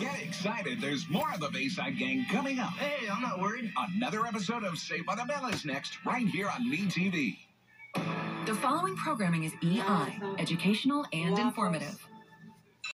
Get excited. There's more of the Bayside Gang coming up. Hey, I'm not worried. Another episode of Saved by the Bell is next, right here on MeTV. The following programming is EI, educational and informative.